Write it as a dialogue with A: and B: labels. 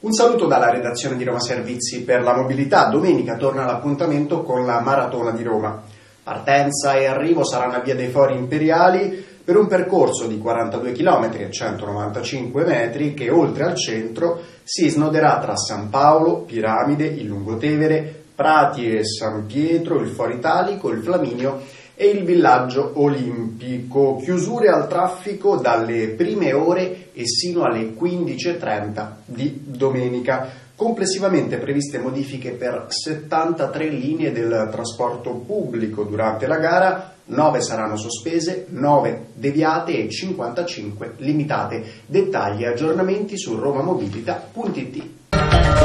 A: Un saluto dalla redazione di Roma Servizi per la mobilità. Domenica torna l'appuntamento con la Maratona di Roma. Partenza e arrivo saranno a Via dei Fori Imperiali per un percorso di 42 km e 195 metri che oltre al centro si snoderà tra San Paolo, Piramide, il Lungotevere, Prati e San Pietro, il Foro Italico, il Flaminio e il villaggio olimpico. Chiusure al traffico dalle prime ore e sino alle 15.30 di domenica. Complessivamente previste modifiche per 73 linee del trasporto pubblico durante la gara, 9 saranno sospese, 9 deviate e 55 limitate. Dettagli e aggiornamenti su romamobilita.it.